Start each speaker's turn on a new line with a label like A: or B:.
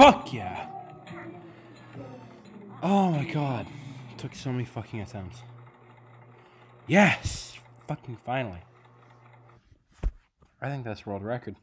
A: Fuck yeah! Oh my god. It Took so many fucking attempts. Yes! Fucking finally. I think that's world record.